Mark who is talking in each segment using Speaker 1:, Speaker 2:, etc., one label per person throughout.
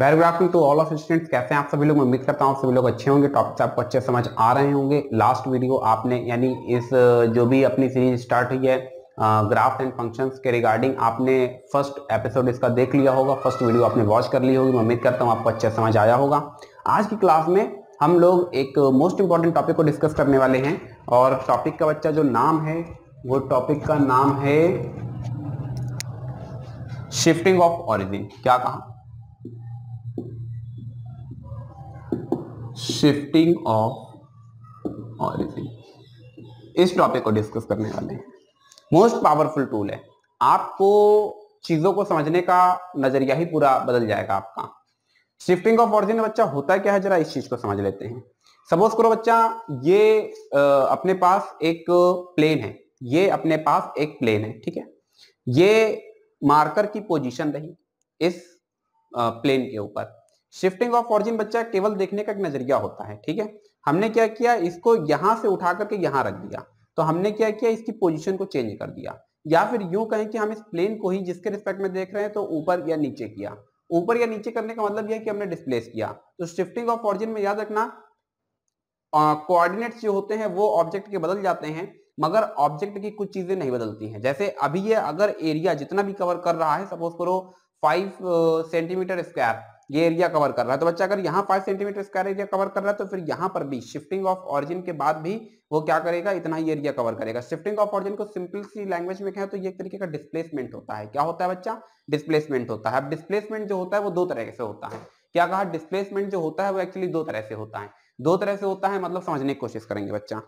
Speaker 1: Very good afternoon to all of students कैसे हैं आप सभी लोग? मैं उम्मीद करता हूँ सभी लोग अच्छे होंगे टॉपिक्स आपको अच्छे समझ आ रहे होंगे। लास्ट वीडियो आपने, यानी इस, जो भी अपनी सीरीज़ स्टार्ट हुई है ग्राफ एंड फ़ंक्शंस के रिगार्डिंग आपने फ़र्स्ट एपिसोड इसका देख लिया होगा फ़र्स्ट वीडियो आपने वॉच कर ली होगी। मैं उम्मीद करता हूँ आपको अच्छे समझ आया होगा। आज की क्लास में हम लोग एक मोस्ट इंपॉर्टेंट टॉपिक को डिस्कस करने वाले हैं और टॉपिक का बच्चा जो नाम है, वो टॉपिक का नाम है शिफ्टिंग ऑफ़ ऑरिजिन क्या कहा? शिफ्टिंग ऑफ़ ऑरिजिन इस टॉपिक को डिस्कस करने वाले हैं. मोस्ट पावरफुल टूल है. आपको चीज़ों को समझने का नज़रिया ही पूरा बदल जाएगा आपका. शिफ्टिंग ऑफ़ ऑरिजिन बच्चा, होता क्या है? जरा इस चीज़ को समझ लेते हैं. सपोज़ करो बच्चा, ये अपने पास एक प्लेन है. ये अपने पास एक प्लेन है, ठीक है? ये मार्कर की पोजीशन रही इस प्लेन के ऊपर. शिफ्टिंग ऑफ़ ऑरिजिन बच्चा, केवल देखने का एक नज़रिया होता है, ठीक है? हमने क्या किया? इसको यहाँ से उठा करके यहाँ रख दिया। तो हमने क्या किया? इसकी पोजीशन को चेंज कर दिया। या फिर यूँ कहें कि हम इस प्लेन को ही जिसके रिस्पेक्ट में देख रहे हैं तो ऊपर या नीचे किया। ऊपर या नीचे करने का मतलब यह है कि हमने डिस्प्लेस किया। तो शिफ्टिंग ऑफ़ ऑरिजिन में याद रखना कोऑर्डिनेट्स जो होते हैं, वो ऑब्जेक्ट के बदल जाते हैं, मगर ऑब्जेक्ट की कुछ चीज़ें नहीं बदलती हैं। जैसे अभी ये अगर एरिया जितना भी कवर कर रहा है सपोज़ करो फाइव सेंटीमीटर स्क्वायर ये एरिया कवर कर रहा है। तो बच्चा, अगर यहाँ five centimetre square area cover कर रहा है तो फिर यहाँ पर भी शिफ्टिंग ऑफ़ ऑरिजिन के बाद भी वो क्या करेगा? इतना ही एरिया कवर करेगा। शिफ्टिंग ऑफ़ ऑरिजिन को सिंपल सी लैंग्वेज में कहें तो ये एक तरीके का डिस्प्लेसमेंट होता है। क्या होता है बच्चा? डिस्प्लेसमेंट होता है। अब डिस्प्लेसमेंट जो होता है वो दो तरह से होता है। क्या कहा? डिस्प्लेसमेंट जो होता है वो एक्चुअली दो तरह से होता है। दो तरह से होता है मतलब समझने की कोशिश करेंगे बच्चा।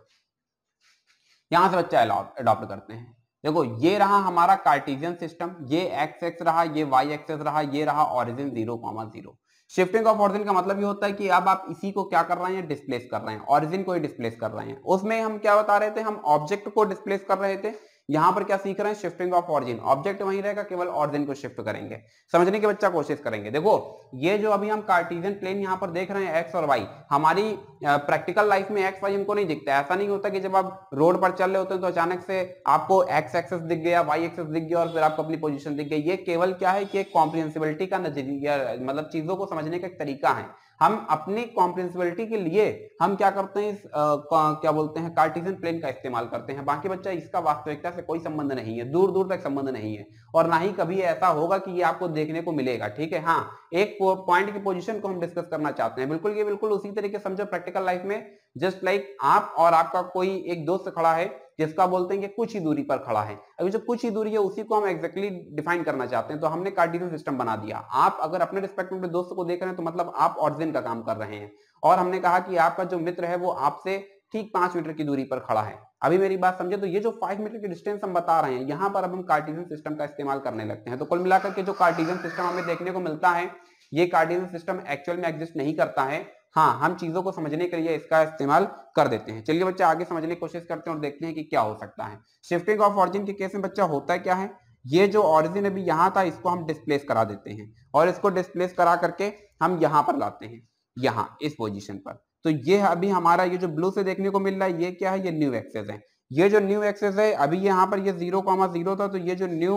Speaker 1: यहाँ से बच्चा अडॉप्ट करते हैं। देखो, ये रहा हमारा कार्टिजियन सिस्टम ये एक्स एक्स रहा, ये वाई एक्सेस रहा, ये रहा origin zero comma zero shifting of origin का मतलब ये होता है कि अब आप इसी को क्या कर रहे हैं? डिस्प्लेस कर रहे हैं। ऑरिजिन को ही डिस्प्लेस कर रहे हैं। उसमें हम क्या बता रहे थे? हम ऑब्जेक्ट को डिस्प्लेस कर रहे थे। यहाँ पर क्या सीख रहे हैं? शिफ्टिंग ऑफ़ ऑरिजिन ऑब्जेक्ट वहीं रहेगा, केवल ऑरिजिन को शिफ्ट करेंगे। समझने के बच्चा कोशिश करेंगे। देखो, ये जो अभी हम कार्टिजियन प्लेन यहाँ पर देख रहे हैं एक्स और वाई हमारी प्रैक्टिकल लाइफ में एक्स वाई हमको नहीं दिखता। ऐसा नहीं होता कि जब आप रोड पर चल रहे होते हैं तो अचानक से आपको एक्स एक्सेस दिख गया वाई एक्सेस दिख गया और फिर आपको अपनी पोजिशन दिख गई। ये केवल क्या है कि एक कॉम्प्रिहेंसिबिलिटी का नज़रिया मतलब चीज़ों को समझने का एक तरीका है। हम अपनी कॉम्प्रेंसिबिलिटी के लिए हम क्या करते हैं क्या बोलते हैं कार्टिजन प्लेन का इस्तेमाल करते हैं। बाकी बच्चा, इसका वास्तविकता से कोई संबंध नहीं है दूर दूर तक संबंध नहीं है। और ना ही कभी ऐसा होगा कि ये आपको देखने को मिलेगा, ठीक है? हाँ एक पॉइंट की पोजिशन को हम डिस्कस करना चाहते हैं। बिल्कुल, ये बिल्कुल उसी तरीके समझो प्रैक्टिकल लाइफ में जस्ट लाइक आप और आपका कोई एक दोस्त खड़ा है जिसका बोलते हैं कि कुछ ही दूरी पर खड़ा है। अभी जो कुछ ही दूरी है, उसी को हम एक्जेक्टली डिफाइन करना चाहते हैं। तो हमने कार्डिनल सिस्टम बना दिया। आप अगर अपने रिस्पेक्ट में दोस्त को देख रहे हैं तो मतलब आप ऑरिजिन का काम कर रहे हैं। और हमने कहा कि आपका जो मित्र है, वो आपसे ठीक पाँच मीटर की दूरी पर खड़ा है। अभी मेरी बात समझे? तो ये जो फाइव मीटर की डिस्टेंस हम बता रहे हैं, यहाँ पर अब हम कार्टिजन सिस्टम का इस्तेमाल करने लगते हैं। तो कुल मिलाकर के जो कार्टिजन सिस्टम हमें देखने को मिलता है, ये कार्टिजन सिस्टम एक्चुअल में एग्जिस्ट नहीं करता है। हाँ हम चीज़ों को समझने के लिए इसका इस्तेमाल कर देते हैं। चलिए बच्चा, आगे समझने की कोशिश करते हैं और देखते हैं कि क्या हो सकता है। शिफ्टिंग ऑफ़ ऑरिजिन के केस में बच्चा होता है क्या है? ये जो ऑरिजिन अभी यहाँ था, इसको हम डिस्प्लेस करा देते हैं और इसको डिस्प्लेस करा करके हम यहाँ पर लाते हैं। यहाँ, इस पोजिशन पर। तो ये अभी हमारा ये जो ब्लू से देखने को मिल रहा है, ये क्या है? ये न्यू एक्सेस है। ये जो न्यू एक्सेस है, अभी यहाँ पर ये ज़ीरो कॉमा ज़ीरो था तो ये जो न्यू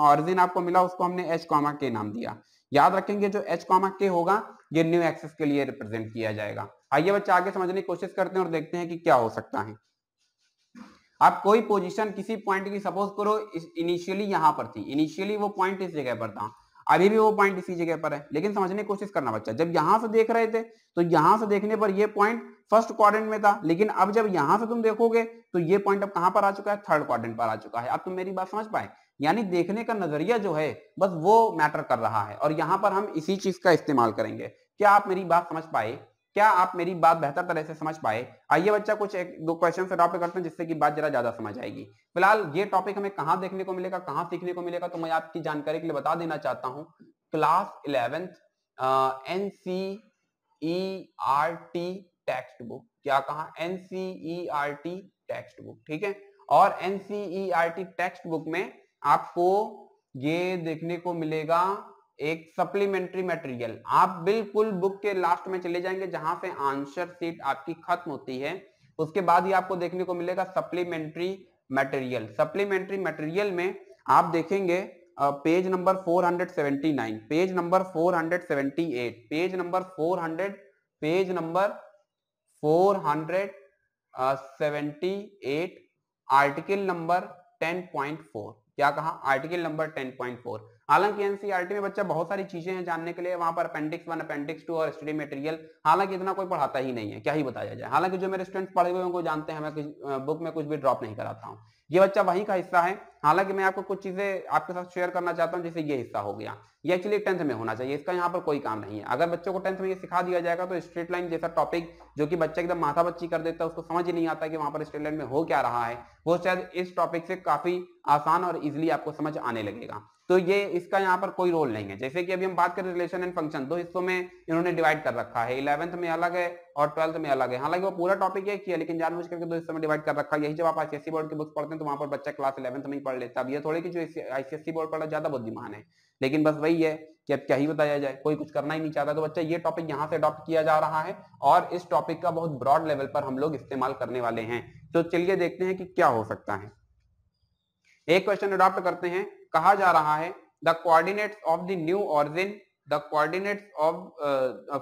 Speaker 1: ऑरिजिन आपको मिला, उसको हमने एच कॉमा के नाम दिया। याद रखेंगे जो एच कॉमा के होगा, ये न्यू एक्सेस के लिए रिप्रेजेंट किया जाएगा। आइए बच्चे आगे समझने की कोशिश करते हैं और देखते हैं कि क्या हो सकता है। आप कोई पोजीशन किसी पॉइंट की सपोज़ करो इनिशियली यहाँ पर थी। इनिशियली वो पॉइंट इस जगह पर था। अभी भी वो पॉइंट इसी जगह पर है। लेकिन समझने की कोशिश करना बच्चा, जब यहाँ से देख रहे थे तो यहाँ से देखने पर ये पॉइंट फ़र्स्ट क्वाड्रेंट में था। लेकिन अब जब यहाँ से तुम देखोगे तो ये पॉइंट अब कहाँ पर आ चुका है? थर्ड क्वाड्रेंट पर आ चुका है। अब तुम मेरी बात समझ पाए? यानी देखने का नज़रिया जो है, बस वो मैटर कर रहा है। और यहाँ पर हम इसी चीज़ का इस्तेमाल करेंगे। क्या आप मेरी बात समझ पाए? क्या आप मेरी बात बेहतर तरह से समझ पाए? आइए बच्चा, कुछ एक, दो क्वेश्चन ड्रॉप करते हैं, जिससे कि बात जरा ज़्यादा समझ आएगी। फ़िलहाल ये टॉपिक हमें कहाँ देखने को मिलेगा, कहाँ सीखने को मिलेगा तो मैं आपकी जानकारी के लिए बता देना चाहता हूँ। Class eleventh N C E R T text book क्या कहा? N C E R T text book ठीक है? और N C E R T text book में आपको ये देखने को मिलेगा एक सप्लीमेंट्री मटेरियल आप बिल्कुल बुक के लास्ट में चले जाएँगे, जहाँ से आंसर सीट आपकी खत्म होती है। उसके बाद ही आपको देखने को मिलेगा सप्लीमेंट्री मटेरियल सप्लीमेंट्री मटेरियल में आप देखेंगे page number 479 page number 478 page number 400 page number 478 article number 10.4 क्या कहा? आर्टिकल नंबर 10.4 हालाँकि एनसीईआरटी में बच्चा बहुत सारी चीज़ें हैं जानने के लिए। वहाँ पर अपेंडिक्स वन अपेंडिक्स टू और स्टडी मटेरियल हालाँकि इतना कोई पढ़ाता ही नहीं है, क्या ही बताया जाए? हालाँकि जो मेरे स्टूडेंट्स पढ़े हुए उनको जानते हैं, मैं बुक में कुछ भी ड्रॉप नहीं कराता हूँ। ये बच्चा वही का हिस्सा है। हालाँकि मैं आपको कुछ चीज़ें आपके साथ शेयर करना चाहता हूँ, जैसे ये हिस्सा हो गया। ये एक्चुअली टेंथ में होना चाहिए, इसका यहाँ पर कोई काम नहीं है। अगर बच्चों को टेंथ में ये सिखा दिया जाएगा तो स्ट्रेट लाइन जैसा टॉपिक जो कि बच्चा एकदम माथा बच्ची कर देता है, उसको समझ ही नहीं आता कि वहाँ पर स्ट्रेट लाइन में हो क्या रहा है, वो शायद इस टॉपिक से काफ़ी आसान और इजिली आपको समझ आने लगेगा। तो ये इसका यहाँ पर कोई रोल नहीं है। जैसे कि अभी हम बात करें रिलेशन एंड फ़ंक्शन दो हिस्सों में इन्होंने डिवाइड कर रखा है। इलेवंथ में अलग है और ट्वेल्थ में अलग है। हालाँकि वो पूरा टॉपिक एक ही है लेकिन जानबूझ करके दो हिस्सों में डिवाइड कर रखा है। यही जब आप आईसीएससी बोर्ड की बुक्स पढ़ते हैं तो वहाँ पर बच्चा क्लास इलेवंथ में ही पढ़ लेता है। ये थोड़ी की जो आईसीएससी बोर्ड पढ़ा, ज़्यादा बुद्धिमान है। लेकिन बस वही है कि अब क्या ही बताया जाए, कोई कुछ करना ही नहीं चाहता। तो बच्चा, ये टॉपिक यहाँ से अडॉप्ट किया जा रहा है और इस टॉपिक का बहुत ब्रॉड लेवल पर हम लोग इस्तेमाल करने वाले हैं। तो चलिए देखते हैं कि क्या हो सकता है। एक क्वेश्चन अडॉप्ट करते हैं। कहा जा रहा है the coordinates of the new origin the coordinates of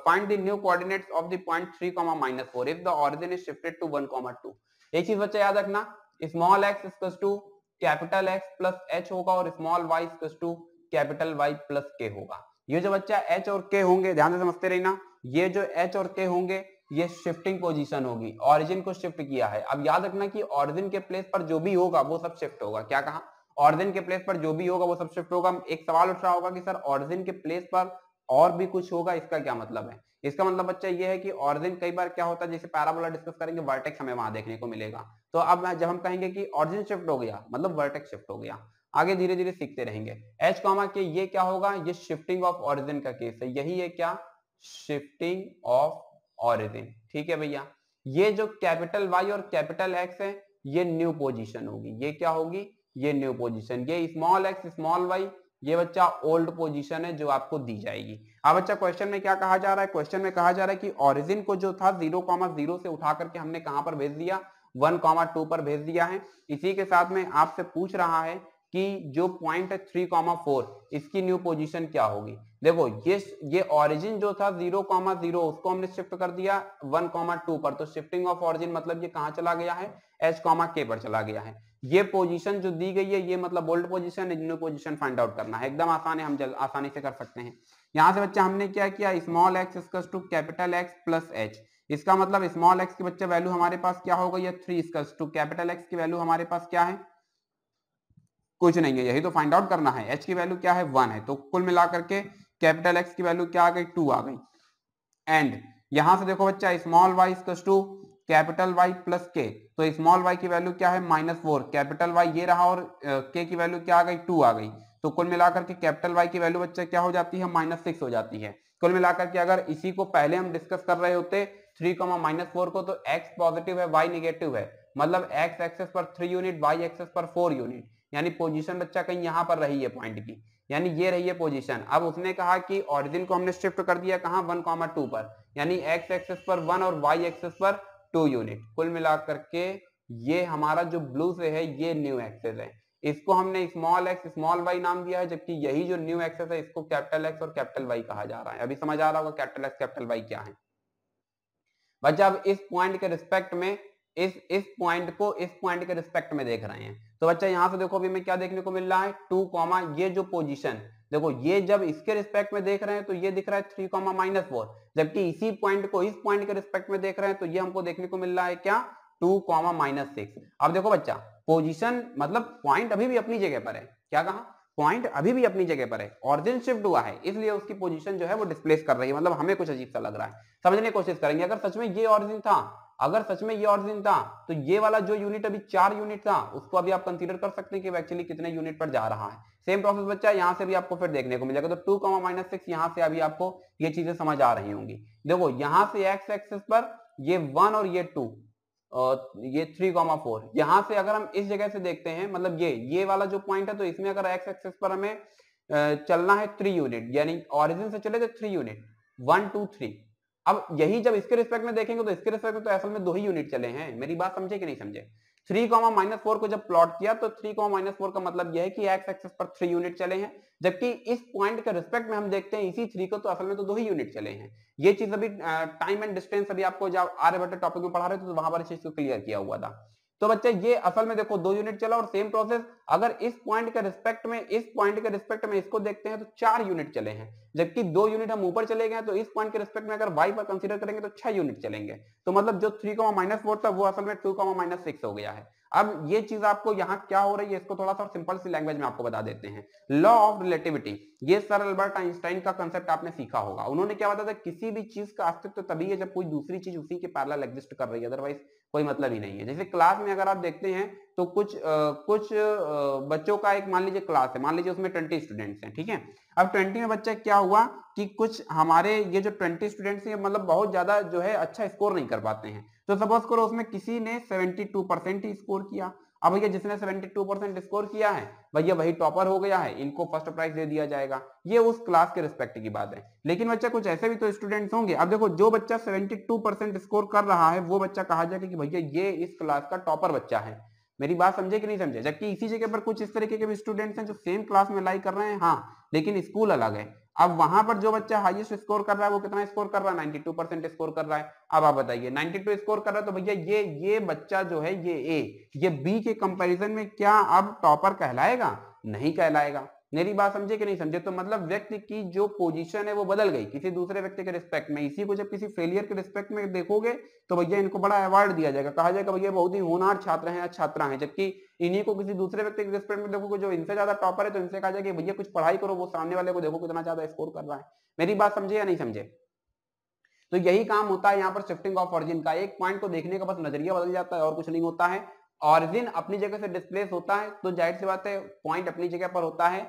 Speaker 1: find the new coordinates of the point 3 comma -4 if the origin is shifted to 1 comma 2 एक चीज़ बच्चा याद रखना small x equals to capital x plus h होगा और small y equals to capital y plus k होगा। ये जो बच्चा एच और के होंगे, ध्यान से समझते रहना, ये जो एच और के होंगे ये शिफ्टिंग पोजीशन होगी। ऑरिजिन को शिफ्ट किया है। अब याद रखना कि ऑरिजिन के प्लेस पर जो भी होगा, वो सब शिफ्ट होगा। क्या कहा? ऑरिजिन के प्लेस पर जो भी होगा, वो सब शिफ्ट होगा। एक सवाल उठ रहा होगा कि, सर ऑरिजिन के प्लेस पर और भी कुछ होगा, इसका क्या मतलब है? इसका मतलब बच्चा ये है कि ऑरिजिन कई बार क्या होता है, जैसे पैराबोला डिस्कस करेंगे वर्टेक्स हमें वहाँ देखने को मिलेगा। तो अब जब हम कहेंगे कि ऑरिजिन शिफ्ट हो गया मतलब वर्टेक्स शिफ्ट हो गया, आगे धीरे धीरे सीखते रहेंगे। एच कॉमा के ये क्या होगा? ये शिफ्टिंग ऑफ़ ऑरिजिन का केस है। यही है क्या? शिफ्टिंग ऑफ़ ऑरिजिन ठीक है भैया? ये जो कैपिटल वाई और कैपिटल एक्स है, ये न्यू पोजिशन होगी। ये क्या होगी? ये न्यू पोजीशन ये स्मॉल एक्स स्मॉल वाई ये बच्चा ओल्ड पोजीशन है जो आपको दी जाएगी। अब बच्चा क्वेश्चन में क्या कहा जा रहा है? क्वेश्चन में कहा जा रहा है कि ओरिजिन को जो था ज़ीरो कॉमा ज़ीरो से उठा करके हमने कहाँ पर भेज दिया? वन कॉमा टू पर भेज दिया है। इसी के साथ में आपसे पूछ रहा है कि जो पॉइंट है थ्री कॉमा फोर इसकी न्यू पोजीशन क्या होगी? देखो ये ये ओरिजिन जो था ज़ीरो कॉमा ज़ीरो उसको हमने शिफ्ट कर दिया वन कॉमा टू पर। तो शिफ्टिंग ऑफ़ ऑरिजिन मतलब ये कहाँ चला गया है? एच कॉमा के पर चला गया है। ये पोजीशन जो दी गई है ये मतलब bold position new position find out करना है। एकदम आसान है हम जल, आसानी से कर सकते हैं। यहाँ से बच्चा हमने क्या किया? Small X to capital X plus H इसका मतलब स्मॉल एक्स की बच्चा वैल्यू हमारे पास क्या होगा ये थ्री इसकस टू कैपिटल एक्स की वैल्यू हमारे पास क्या है? कुछ नहीं है, यही तो फाइंड आउट करना है। एच की वैल्यू क्या है? वन है। तो कुल मिलाकर के कैपिटल एक्स की वैल्यू क्या आ गई? टू आ गई। एंड यहाँ से देखो बच्चा small Y to capital Y plus K तो स्मॉल वाई की वैल्यू क्या है? माइनस फोर कैपिटल वाई ये रहा और के की वैल्यू क्या आ गई? टू आ गई। तो कुल मिलाकर के कैपिटल वाई की वैल्यू बच्चा क्या हो जाती है? माइनस सिक्स हो जाती है। कुल मिलाकर के अगर इसी को पहले हम डिस्कस कर रहे होते थ्री कॉमा माइनस फोर को तो एक्स पॉजिटिव है वाई निगेटिव है। मतलब एक्स एक्सेस पर थ्री यूनिट वाई एक्सेस पर फोर यूनिट यानी पोजीशन बच्चा कहीं यहाँ पर रही है पॉइंट की, यानी ये रही है पोजीशन अब उसने कहा कि ऑरिजिन को हमने शिफ्ट कर दिया कहा? वन कॉमा टू पर। यानी एक्स एक्सेस पर वन और वाई एक्सेस पर टू यूनिट कुल मिलाकर के ये हमारा जो ब्लू से है, ये न्यू एक्सेस है। इसको हमने स्मॉल एक्स स्मॉल वाई नाम दिया है, जबकि यही जो न्यू एक्सेस है, इसको कैपिटल एक्स और कैपिटल वाई कहा जा रहा है। अभी समझ आ रहा होगा कैपिटल एक्स कैपिटल वाई क्या है। बच्चा, अब इस पॉइंट के रिस्पेक्ट में, इस इस पॉइंट को, इस पॉइंट के रिस्पेक्ट में देख रहे हैं। तो बच्चा, यहाँ से देखो अभी में क्या देखने को मिल रहा है? टू कॉमा ये जो पोजिशन, देखो ये जब इसके रिस्पेक्ट में देख रहे हैं तो ये दिख रहा है थ्री कॉमा माइनस फोर, जबकि इसी पॉइंट को इस पॉइंट के रिस्पेक्ट में देख रहे हैं तो ये हमको देखने को मिल रहा है क्या? Two comma minus six. अब देखो बच्चा, पोजिशन मतलब पॉइंट अभी भी अपनी जगह पर है। क्या कहा? पॉइंट अभी भी अपनी जगह पर है। ऑरिजिन शिफ्ट हुआ है, इसलिए उसकी पोजीशन जो है वो डिस्प्लेस कर रही है। मतलब हमें कुछ अजीब सा लग रहा है। समझने की कोशिश करेंगे। अगर सच में ये ऑरिजिन था अगर सच में ये ऑरिजिन था तो ये वाला जो यूनिट अभी चार यूनिट था, उसको अभी आप कंसीडर कर सकते हैं कि एक्चुअली कितने यूनिट पर जा रहा है। सेम प्रोसेस बच्चा, यहाँ से भी आपको फिर देखने को मिलेगा। तो टू कमा माइनस सिक्स यहाँ से अभी आपको ये चीज़ें समझ आ रही होंगी। देखो, यहाँ से एक्स एक्सिस पर ये वन और ये टू ये थ्री कॉमा फोर यहाँ से अगर हम इस जगह से देखते हैं मतलब ये ये वाला जो पॉइंट है तो इसमें अगर एक्स एक्सेस पर हमें चलना है थ्री यूनिट यानी ऑरिजिन से चले तो three unit one two three अब यही जब इसके रिस्पेक्ट में देखेंगे तो इसके रिस्पेक्ट में तो असल में दो ही यूनिट चले हैं। मेरी बात समझे कि नहीं समझे? थ्री कॉमा माइनस फोर को जब प्लॉट किया तो थ्री कॉमा माइनस फोर का मतलब यह है कि एक्स एक्सेस पर थ्री यूनिट चले हैं, जबकि इस पॉइंट के रिस्पेक्ट में हम देखते हैं इसी थ्री को तो असल में तो दो ही यूनिट चले हैं। ये चीज़ अभी टाइम एंड डिस्टेंस अभी आपको जब आर्य भट्ट टॉपिक में पढ़ा रहे थे तो वहाँ पर इस चीज़ को क्लियर किया हुआ था। तो बच्चे, ये असल में देखो, दो यूनिट चला और सेम प्रोसेस अगर इस पॉइंट के रिस्पेक्ट में, इस पॉइंट के रिस्पेक्ट में इसको देखते हैं तो चार यूनिट चले हैं। जबकि दो यूनिट हम ऊपर चले गए तो इस पॉइंट के रिस्पेक्ट में अगर वाई पर कंसीडर करेंगे तो छह यूनिट चलेंगे। तो मतलब जो थ्री कॉमा माइनस फोर था, वो असल में टू कॉमा माइनस सिक्स हो गया है। अब ये चीज़ आपको यहाँ क्या हो रही है, इसको थोड़ा सा सिंपल सी लैंग्वेज में आपको बता देते हैं। लॉ ऑफ़ रिलेटिविटी ये सर अल्बर्ट आइंस्टाइन का कंसेप्ट आपने सीखा होगा। उन्होंने क्या बताया था, किसी भी चीज़ का अस्तित्व तभी है जब कोई दूसरी चीज़ उसी के पैरेलल एग्जिस्ट कर रही है। अदरवाइज़ कोई मतलब ही नहीं है। जैसे क्लास में अगर आप देखते हैं तो कुछ आ, कुछ आ, बच्चों का एक मान लीजिए क्लास है मान लीजिए उसमें ट्वेंटी स्टूडेंट्स हैं ठीक है? अब ट्वेंटी में बच्चा क्या हुआ कि कुछ हमारे ये जो ट्वेंटी स्टूडेंट्स हैं मतलब बहुत ज़्यादा जो है अच्छा स्कोर नहीं कर पाते हैं। तो सपोज़ करो उसमें किसी ने सेवेंटी टू परसेंट ही स्कोर किया अब भैया जिसने 72 परसेंट स्कोर किया है, भैया वही टॉपर हो गया है, इनको फ़र्स्ट प्राइज दे दिया जाएगा। ये उस क्लास के रिस्पेक्ट की बात है। लेकिन बच्चा कुछ ऐसे भी तो स्टूडेंट्स होंगे। अब देखो, जो बच्चा 72 परसेंट स्कोर कर रहा है, वो बच्चा कहा जाएगा कि भैया ये इस क्लास का टॉपर बच्चा है। मेरी बात समझे कि नहीं समझे? जबकि इसी जगह पर कुछ इस तरीके के भी स्टूडेंट्स हैं जो सेम क्लास में लाई कर रहे हैं हाँ लेकिन स्कूल अलग है। अब वहाँ पर जो बच्चा हाईएस्ट स्कोर कर रहा है, वो कितना स्कोर कर रहा है? 92 परसेंट स्कोर कर रहा है। अब आप बताइए 92 स्कोर कर रहा है तो भैया ये ये बच्चा जो है, ये ए ये बी के कंपैरिजन में क्या अब टॉपर कहलाएगा? नहीं कहलाएगा। मेरी बात समझे कि नहीं समझे? तो मतलब व्यक्ति की जो पोजीशन है, वो बदल गई। किसी दूसरे व्यक्ति के रिस्पेक्ट में। इसी को जब किसी फेलियर के रिस्पेक्ट में देखोगे तो भैया इनको बड़ा अवार्ड दिया जाएगा। कहा जाएगा, भैया बहुत ही होनार छात्र हैं छात्रा हैं। जबकि इन्हीं को किसी दूसरे व्यक्ति के रिस्पेक्ट में देखोगे जो इनसे ज़्यादा टॉपर है तो इनसे कहा जाएगा भैया कुछ पढ़ाई करो वो सामने वाले को देखो कितना ज़्यादा स्कोर कर रहा है। मेरी बात समझे या नहीं समझे? तो यही काम होता है यहाँ पर शिफ्टिंग ऑफ़ ऑरिजिन का। एक पॉइंट को देखने का बस नज़रिया बदल जाता है और कुछ नहीं होता है। ऑरिजिन अपनी जगह से डिस्प्लेस होता है तो ज़ाहिर सी बात है पॉइंट अपनी जगह पर होता है।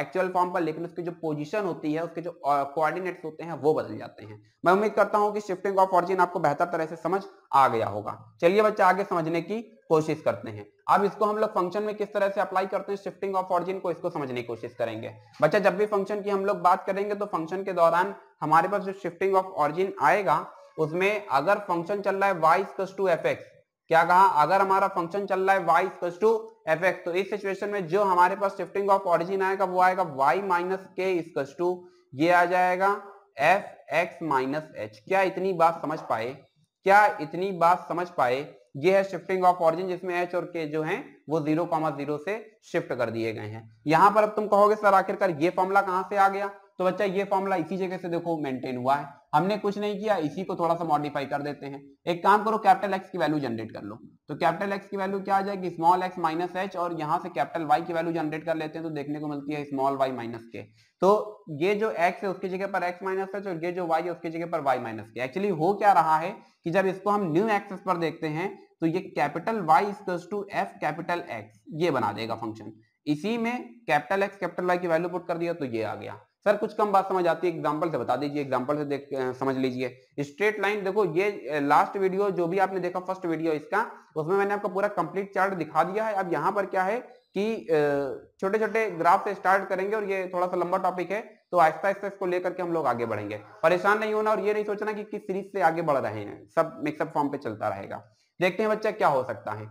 Speaker 1: एक्चुअल फॉर्म पर लेकिन उसकी जो पोजीशन होती है उसके जो कोऑर्डिनेट्स uh, होते हैं वो बदल जाते हैं। मैं उम्मीद करता हूँ कि शिफ्टिंग ऑफ़ ऑरिजिन आपको बेहतर तरह से समझ आ गया होगा। चलिए बच्चे आगे समझने की कोशिश करते हैं। अब इसको हम लोग फ़ंक्शन में किस तरह से अप्लाई करते हैं शिफ्टिंग ऑफ़ ऑरिजिन को इसको समझने की कोशिश करेंगे। बच्चा, जब भी फ़ंक्शन की हम लोग बात करेंगे तो फ़ंक्शन के दौरान हमारे पास जो शिफ्टिंग ऑफ़ ऑरिजिन आएगा, उसमें अगर फ़ंक्शन चल रहा है वाई टू एफ़ क्या कहा? अगर हमारा फ़ंक्शन चल रहा है वाई टू एफ़ एक्स तो इस सिचुएशन में जो हमारे पास शिफ्टिंग ऑफ़ ऑरिजिन आएगा, वो आएगा Y minus K equals to ये आ जाएगा एफ़ एक्स माइनस एच क्या इतनी बात समझ पाए? क्या इतनी बात समझ पाए? ये है शिफ्टिंग ऑफ़ ऑरिजिन जिसमें एच और के जो हैं, वो ज़ीरो कॉमा ज़ीरो से शिफ्ट कर दिए गए हैं। यहाँ पर अब तुम कहोगे, सर, आखिरकार ये फॉर्मूला कहाँ से आ गया? तो बच्चा, ये फॉर्मूला इसी जगह से देखो मेंटेन हुआ है। हमने कुछ नहीं किया, इसी को थोड़ा सा मॉडिफाई कर देते हैं। एक काम करो कैपिटल एक्स की वैल्यू जनरेट कर लो। तो कैपिटल एक्स की वैल्यू क्या आ जाएगी? स्मॉल एक्स माइनस एच और यहाँ से कैपिटल वाई की वैल्यू जनरेट कर लेते हैं तो देखने को मिलती है स्मॉल वाई माइनस के तो ये जो एक्स है, उसकी जगह पर एक्स माइनस एच और ये जो वाई है, उसकी जगह पर वाई माइनस के एक्चुअली हो क्या रहा है कि जब इसको हम न्यू एक्सेस पर देखते हैं तो ये capital Y is to F capital X ये बना देगा फ़ंक्शन इसी में कैपिटल एक्स कैपिटल वाई की वैल्यू पुट कर दिया तो ये आ गया। सर, कुछ कम बात समझ आती है एग्ज़ाम्पल से बता दीजिए एग्जांपल से देख समझ लीजिए। स्ट्रेट लाइन देखो, ये लास्ट वीडियो जो भी आपने देखा फ़र्स्ट वीडियो इसका, उसमें मैंने आपको पूरा कंप्लीट चार्ट दिखा दिया है। अब यहाँ पर क्या है कि छोटे छोटे ग्राफ से स्टार्ट करेंगे और ये थोड़ा सा लंबा टॉपिक है तो आहिस्ता आहिस्ता इसको लेकर के हम लोग आगे बढ़ेंगे। परेशान नहीं होना और ये नहीं सोचना कि किस सीरीज़ से आगे बढ़ रहे हैं। सब मिक्सअप फॉर्म पे चलता रहेगा। देखते हैं बच्चा क्या हो सकता है।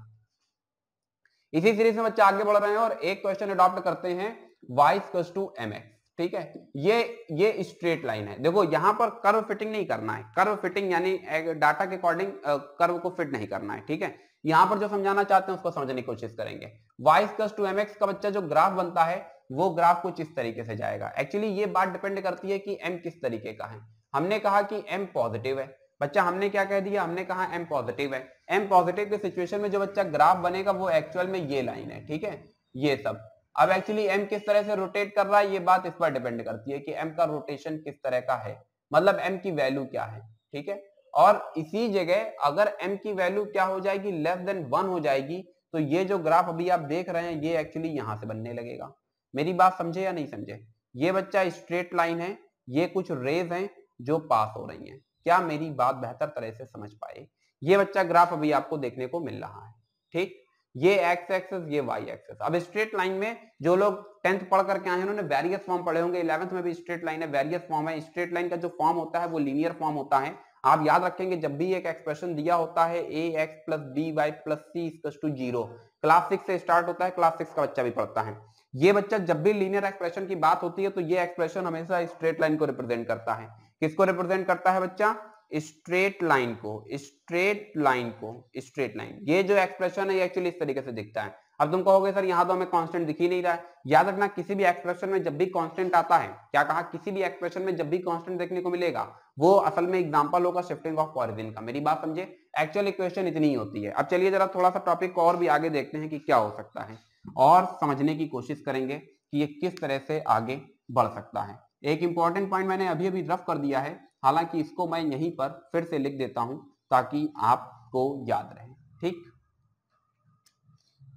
Speaker 1: इसी सीरीज़ में बच्चा आगे बढ़ रहे हैं और एक क्वेश्चन अडॉप्ट करते हैं वाइस टू एम एक्स ठीक है? ये ये स्ट्रेट लाइन है। देखो, यहाँ पर कर्व फिटिंग नहीं करना है। कर्व फिटिंग यानी डाटा के अकॉर्डिंग कर्व को फिट नहीं करना है, ठीक है? यहाँ पर जो समझाना चाहते हैं उसको समझने की कोशिश करेंगे। वाइस कस टू एम का बच्चा जो ग्राफ बनता है, वो ग्राफ कुछ इस तरीके से जाएगा। एक्चुअली ये बात डिपेंड करती है कि एम किस तरीके का है। हमने कहा कि एम पॉजिटिव है। बच्चा, हमने क्या कह दिया? हमने कहा एम पॉजिटिव है। एम पॉजिटिव के सिचुएशन में जो बच्चा ग्राफ बनेगा, वो एक्चुअल में ये लाइन है, ठीक है? ये सब। अब एक्चुअली एम किस तरह से रोटेट कर रहा है, ये बात इस पर डिपेंड करती है कि एम का रोटेशन किस तरह का है। मतलब एम की वैल्यू क्या है, ठीक है? और इसी जगह अगर एम की वैल्यू क्या हो जाएगी लेस देन वन हो जाएगी तो ये जो ग्राफ अभी आप देख रहे हैं, ये एक्चुअली यहाँ से बनने लगेगा। मेरी बात समझे या नहीं समझे? ये बच्चा स्ट्रेट लाइन है, ये कुछ रेज हैं जो पास हो रही हैं। क्या मेरी बात बेहतर तरह से समझ पाए? ये बच्चा ग्राफ अभी आपको देखने को मिल रहा है, ठीक? ये एक्स एक्सेस ये वाई एक्सेस अब स्ट्रेट लाइन में जो लोग टेंथ पढ़ करके आए हैं, उन्होंने वेरियस फॉर्म पढ़े होंगे। इलेवंथ में भी स्ट्रेट लाइन है वेरियस फॉर्म है। स्ट्रेट लाइन का जो फॉर्म होता है, वो लीनियर फॉर्म होता है। आप याद रखेंगे, जब भी एक एक्सप्रेशन दिया होता है A X plus B Y plus C to zero class six से स्टार्ट होता है क्लास सिक्स का बच्चा भी पढ़ता है। ये बच्चा जब भी लीनियर एक्सप्रेशन की बात होती है तो ये एक्सप्रेशन हमेशा स्ट्रेट लाइन को रिप्रेजेंट करता है। किसको रिप्रेजेंट करता है बच्चा? स्ट्रेट लाइन को स्ट्रेट लाइन को स्ट्रेट लाइन ये जो एक्सप्रेशन है, ये एक्चुअली इस तरीके से दिखता है। अब तुम कहोगे, सर, यहाँ तो हमें कांस्टेंट दिख ही नहीं रहा है। याद रखना, किसी भी एक्सप्रेशन में जब भी कांस्टेंट आता है, क्या कहा? किसी भी एक्सप्रेशन में जब भी कांस्टेंट देखने को मिलेगा, वो असल में एग्जांपल होगा शिफ्टिंग ऑफ़ ऑरिजिन का। मेरी बात समझे? एक्चुअल इक्वेशन इतनी ही होती है। अब चलिए जरा थोड़ा सा टॉपिक को और भी आगे देखते हैं कि क्या हो सकता है। और समझने की कोशिश करेंगे कि ये किस तरह से आगे बढ़ सकता है। एक इंपॉर्टेंट पॉइंट मैंने अभी अभी रफ कर दिया है। हालाँकि इसको मैं यहीं पर फिर से लिख देता हूँ ताकि आपको याद रहे, ठीक?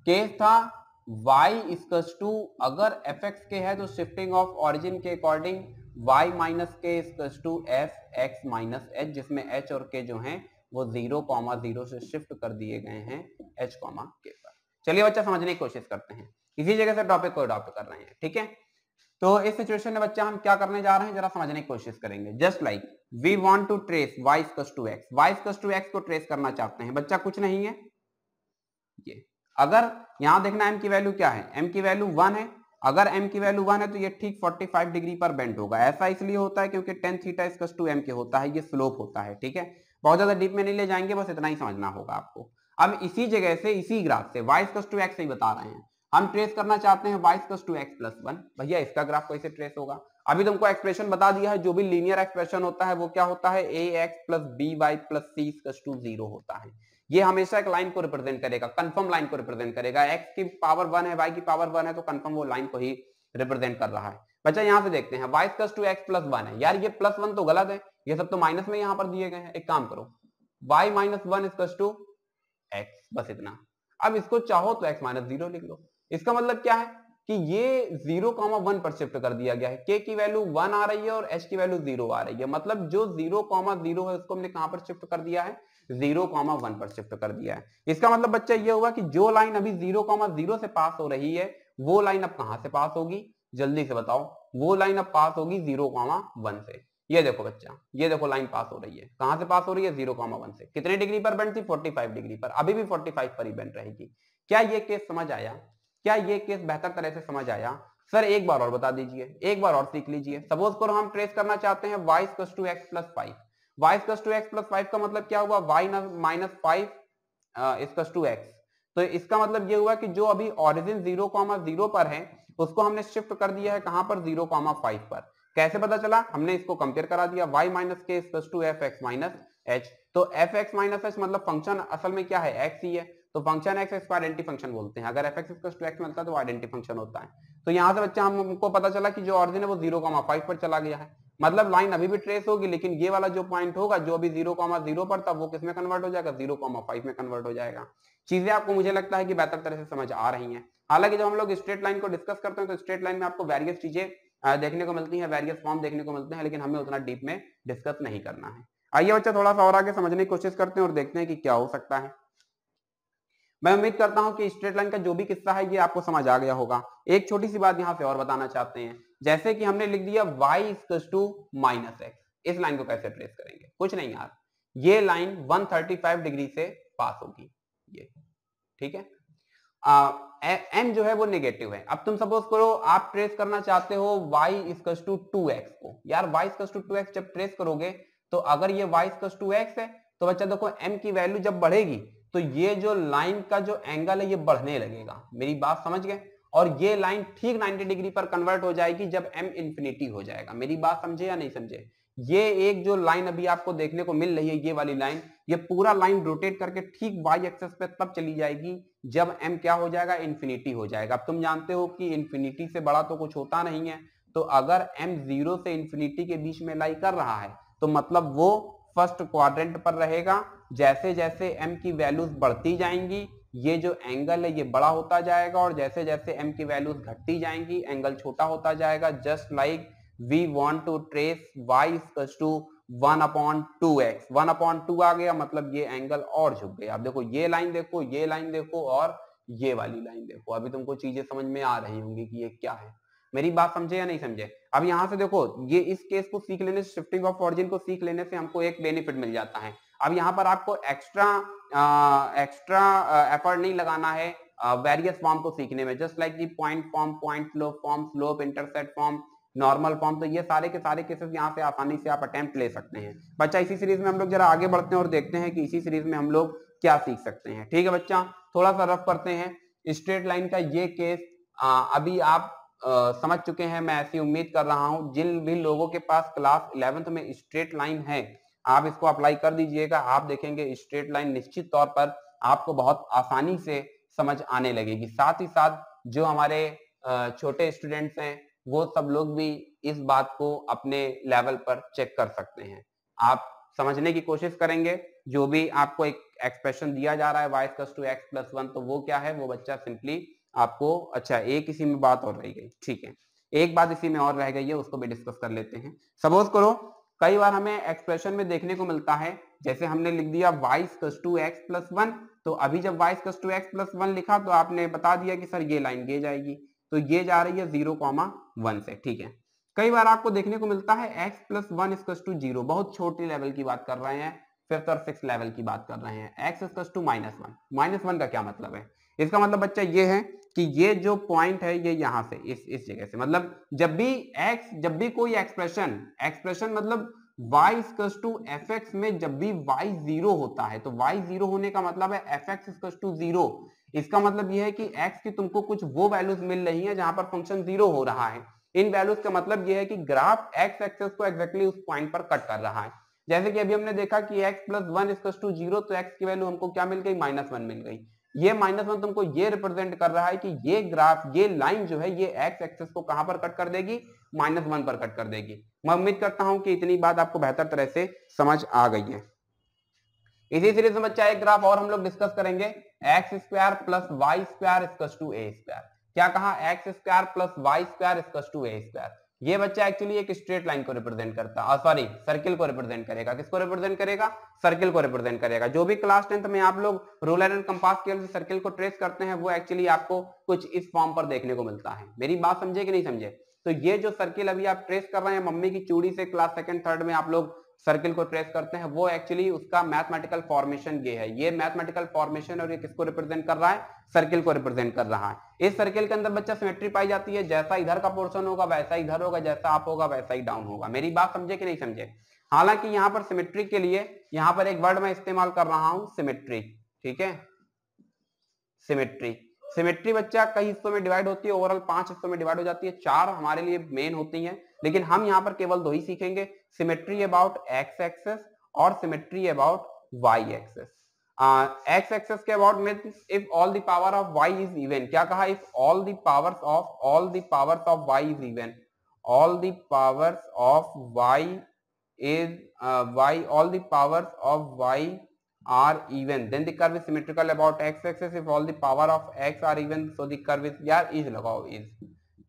Speaker 1: केस था, y इक्वल्स टू अगर एफ़ एक्स के है तो शिफ्टिंग ऑफ़ ऑरिजिन के according y minus K equals to F X minus H जिसमें h और k जो हैं, वो ज़ीरो कॉमा ज़ीरो से शिफ्ट कर दिए गए हैं, h कॉमा के पर। चलिए बच्चा, समझने की कोशिश करते हैं। इसी जगह से टॉपिक को अडॉप्ट कर रहे हैं, ठीक है? तो इस सिचुएशन में बच्चा, हम क्या करने जा रहे हैं? जरा समझने की कोशिश करेंगे। Just like we want to trace y equals to x. y equals to x को ट्रेस करना चाहते हैं। बच्चा कुछ नहीं है? ये। अगर यहाँ देखना m की वैल्यू क्या है? m की वैल्यू वन है। अगर m की वैल्यू वन है तो ये ठीक 45 डिग्री पर बेंड होगा। ऐसा इसलिए होता है क्योंकि टेन थीटा इसकस टू एम के होता है, ये स्लोप होता है, ठीक है? बहुत ज़्यादा डीप में नहीं ले जाएँगे, बस इतना ही समझना होगा आपको। अब इसी जगह से, इसी ग्राफ से वाइस स्कस टू एक्स ही बता रहे हैं। हम ट्रेस करना चाहते हैं वाई स्कस टू एक्स प्लस वन भैया, इसका ग्राफ कैसे ट्रेस होगा? अभी तुमको एक्सप्रेशन बता दिया है, जो भी लीनियर एक्सप्रेशन होता है, वो क्या होता है? A X plus B Y plus C स्कस to zero होता है। ये हमेशा एक लाइन को रिप्रेजेंट करेगा कंफर्म लाइन को रिप्रेजेंट करेगा। एक्स की पावर वन है वाई की पावर वन है तो कंफर्म वो लाइन को ही रिप्रेजेंट कर रहा है। बच्चा, यहाँ से देखते हैं Y plus two X plus one है। यार, ये प्लस वन तो गलत है, ये सब तो माइनस में यहाँ पर दिए गए हैं। एक काम करो वाई माइनस वन एक्स बस इतना। अब इसको चाहो तो एक्स माइनस ज़ीरो लिख लो। इसका मतलब क्या है कि ये ज़ीरो कॉमा वन पर शिफ्ट कर दिया गया है। के की वैल्यू वन आ रही है और एच की वैल्यू ज़ीरो आ रही है। मतलब जो ज़ीरो कॉमा ज़ीरो है, उसको हमने कहाँ पर शिफ्ट कर दिया है? ज़ीरो कॉमा वन पर शिफ्ट कर दिया है। इसका मतलब बच्चा ये हुआ कि जो लाइन अभी ज़ीरो कॉमा ज़ीरो से पास हो रही है, वो लाइन अब कहाँ से पास होगी? जल्दी से बताओ। वो लाइन अब पास होगी ज़ीरो कॉमा वन से। ये देखो बच्चा, ये देखो लाइन पास हो रही है। कहाँ से पास हो रही है? ज़ीरो कॉमा वन से। कितने डिग्री पर बेंड थी? 45 डिग्री पर। अभी भी 45 पर ही बेंड रहेगी। क्या ये केस समझ आया? क्या ये केस बेहतर तरह से समझ आया? सर, एक बार और बता दीजिए, एक बार और सीख लीजिए। सपोज़ करो हम ट्रेस करना चाहते हैं Y two X plus five Y plus two X plus five का मतलब क्या हुआ? वाई माइनस फाइव इसकस टू एक्स तो इसका मतलब ये हुआ कि जो अभी ऑरिजिन ज़ीरो कॉमा ज़ीरो पर है, उसको हमने शिफ्ट कर दिया है कहाँ पर? ज़ीरो कॉमा फाइव पर। कैसे पता चला? हमने इसको कंपेयर करा दिया। y minus K equal to F X minus H तो एफ़ एक्स माइनस एच मतलब फ़ंक्शन असल में क्या है? x ही है। तो फ़ंक्शन एक्स एक्स को आइडेंटी फ़ंक्शन बोलते हैं। अगर एफ़ एक्स टू एक्स मिलता है तो आइडेंटी फ़ंक्शन होता है। तो यहाँ से बच्चा, हमको पता चला कि जो ऑरिजिन है वो ज़ीरो कॉमा फाइव पर चला गया है। मतलब लाइन अभी भी ट्रेस होगी, लेकिन ये वाला जो पॉइंट होगा, जो अभी ज़ीरो कॉमा ज़ीरो पर था, वो किसमें कन्वर्ट हो जाएगा? ज़ीरो कॉमा फाइव में कन्वर्ट हो जाएगा। चीज़ें आपको मुझे लगता है कि बेहतर तरह से समझ आ रही हैं। हालाँकि जब हम लोग स्ट्रेट लाइन को डिस्कस करते हैं तो स्ट्रेट लाइन में आपको वेरियस चीज़ें देखने को मिलती है वेरियस फॉर्म देखने को मिलते हैं, लेकिन हमें उतना डीप में डिस्कस नहीं करना है। आइए बच्चा, थोड़ा सा और आगे समझने की कोशिश करते हैं और देखते हैं कि क्या हो सकता है। मैं उम्मीद करता हूँ कि स्ट्रेट लाइन का जो भी किस्सा है, ये आपको समझ आ गया होगा। एक छोटी सी बात यहाँ से और बताना चाहते हैं। जैसे कि हमने लिख दिया वाई टू माइनस एक्स इस लाइन को कैसे ट्रेस करेंगे? कुछ नहीं यार। ये लाइन 135 डिग्री से पास होगी। ये, ठीक है? एम जो है वो नेगेटिव है। अब तुम सपोज़ करो, आप ट्रेस करना चाहते हो y equal to two x को। यार इक्वल टू टू एक्स जब ट्रेस करोगे तो अगर ये y इक्वल टू एक्स है तो बच्चा देखो m की वैल्यू जब बढ़ेगी तो ये जो लाइन का जो एंगल है, ये बढ़ने लगेगा। मेरी बात समझ गए? और ये लाइन ठीक 90 डिग्री पर कन्वर्ट हो जाएगी जब m इंफिनिटी हो जाएगा। मेरी बात समझे या नहीं समझे? ये एक जो लाइन अभी आपको देखने को मिल रही है, ये वाली लाइन ये पूरा लाइन रोटेट करके ठीक y एक्सेस पे तब चली जाएगी जब m क्या हो जाएगा? इंफिनिटी हो जाएगा। अब तुम जानते हो कि इंफिनिटी से बड़ा तो कुछ होता नहीं है। तो अगर m ज़ीरो से इंफिनिटी के बीच में लाई कर रहा है तो मतलब वो फ़र्स्ट क्वाड्रेंट पर रहेगा। जैसे जैसे एम की वैल्यूज़ बढ़ती जाएँगी, ये जो एंगल है, ये बड़ा होता जाएगा और जैसे जैसे एम की वैल्यूज़ घटती जाएँगी एंगल छोटा होता जाएगा just like we want to trace y to one upon two x one upon two आ गया मतलब ये एंगल और झुक गया। अब देखो, ये लाइन देखो, ये लाइन देखो और ये वाली लाइन देखो। अभी तुमको चीज़ें समझ में आ रही होंगी कि ये क्या है। मेरी बात समझे या नहीं समझे? अब यहाँ से देखो ये इस केस को सीख लेने शिफ्टिंग ऑफ़ ऑरिजिन को सीख लेने से हमको एक बेनिफिट मिल जाता है। अब यहाँ पर आपको एक्स्ट्रा एक्स्ट्रा एफर्ट नहीं लगाना है वेरियस फॉर्म को सीखने में। Just like the point form point flow form slope intercept form normal form तो ये सारे के सारे केसेस यहाँ से आसानी से आप अटेम्प्ट ले सकते हैं। बच्चा इसी सीरीज़ में हम लोग जरा आगे बढ़ते हैं और देखते हैं कि इसी सीरीज़ में हम लोग क्या सीख सकते हैं। ठीक है बच्चा थोड़ा सा रफ करते हैं। स्ट्रेट लाइन का ये केस आ, अभी आप समझ चुके हैं, मैं ऐसी उम्मीद कर रहा हूँ, जिन भी लोगों के पास क्लास इलेवेंथ में स्ट्रेट लाइन है, आप इसको अप्लाई कर दीजिएगा, आप देखेंगे स्ट्रेट लाइन निश्चित तौर पर आपको बहुत आसानी से समझ आने लगेगी। साथ ही साथ जो हमारे छोटे स्टूडेंट्स हैं, वो सब लोग भी इस बात को अपने लेवल पर चेक कर सकते हैं। आप समझने की कोशिश करेंगे, जो भी आपको एक एक्सप्रेशन दिया जा रहा है y equals two x plus one तो वो क्या है? वो बच्चा सिंपली आपको अच्छा एक इसी में बात और रह गई, ठीक है। एक बात इसी में और रह गई है, उसको भी डिस्कस कर लेते हैं। सपोज़ करो, कई बार हमें एक्सप्रेशन में देखने को मिलता है, जैसे हमने लिख दिया y equals two x plus one तो अभी जब y equals two x plus one लिखा तो आपने बता दिया कि सर ये लाइन ये जाएगी तो ये जा रही है ज़ीरो कॉमा वन से, ठीक है। कई बार आपको देखने को मिलता है एक्स प्लस वन इसकस टू ज़ीरो बहुत छोटे लेवल की बात कर रहे हैं फिफ्थ और सिक्स लेवल की बात कर रहे हैं x इसकस to minus one minus one का क्या मतलब है? इसका मतलब बच्चा ये है कि ये जो पॉइंट है, ये यहाँ से, इस इस जगह से। मतलब जब भी x, जब भी कोई एक्सप्रेशन एक्सप्रेशन मतलब y equals to f x में जब भी y ज़ीरो होता है तो y ज़ीरो होने का मतलब है एफ़ एक्स टू ज़ीरो इसका मतलब यह है कि x की तुमको कुछ वो वैल्यूज़ मिल रही है जहाँ पर फ़ंक्शन ज़ीरो हो रहा है। इन वैल्यूज़ का मतलब यह है कि ग्राफ एक्स एक्सेस को एक्जेक्टली उस पॉइंट पर कट कर रहा है। जैसे कि अभी हमने देखा कि x plus one is to zero तो x की वैल्यू हमको क्या मिल गई? माइनस वन मिल गई। ये माइनस वन तुमको ये रिप्रेजेंट कर रहा है कि ये ग्राफ, ये लाइन जो है, ये एक्स एक्सेस को कहाँ पर कट कर देगी? माइनस वन पर कट कर देगी। मैं उम्मीद करता हूँ कि इतनी बात आपको बेहतर तरह से समझ आ गई है। इसी सीरीज़ में बच्चा, एक ग्राफ और हम लोग डिस्कस करेंगे। X square plus y square to a square क्या कहा? X square plus y square to a square ये बच्चा एक्चुअली एक स्ट्रेट लाइन को रिप्रेजेंट करता सॉरी सर्किल को रिप्रेजेंट करेगा। किसको रिप्रेजेंट करेगा? सर्किल को रिप्रेजेंट करेगा। जो भी क्लास टेंथ में आप लोग रूलर एंड कंपास के सर्किल को ट्रेस करते हैं, वो एक्चुअली आपको कुछ इस फॉर्म पर देखने को मिलता है। मेरी बात समझे कि नहीं समझे? तो ये जो सर्किल अभी आप ट्रेस कर रहे हैं, मम्मी की चूड़ी से क्लास सेकंड थर्ड में आप लोग सर्किल को ट्रेस करते हैं, वो एक्चुअली उसका मैथमेटिकल फॉर्मेशन ये है। ये मैथमेटिकल फॉर्मेशन और ये किसको रिप्रेजेंट कर रहा है? सर्किल को रिप्रेजेंट कर रहा है। इस सर्किल के अंदर बच्चा सिमेट्री पाई जाती है। जैसा इधर का पोर्शन होगा, वैसा इधर होगा, जैसा आप होगा, वैसा ही डाउन होगा। मेरी बात समझे कि नहीं समझे? हालाँकि यहाँ पर सिमेट्री के लिए, यहाँ पर एक वर्ड मैं इस्तेमाल कर रहा हूँ सिमेट्री ठीक है? सिमेट्री सिमेट्री बच्चा कई हिस्सों में डिवाइड होती है ओवरऑल पाँच हिस्सों में डिवाइड हो जाती है। चार हमारे लिए मेन होती हैं लेकिन हम यहाँ पर केवल दो ही सीखेंगे। सिमेट्री अबाउट एक्स एक्सेस और symmetry about y axis x axis के about means if all the power of y is even क्या कहा? If all the powers of all the powers of y is even all the powers of y uh, y all the powers of y are even. Then the curve is symmetrical about x axis. If all the power of x are even, so the curve is, यार is लगाओ is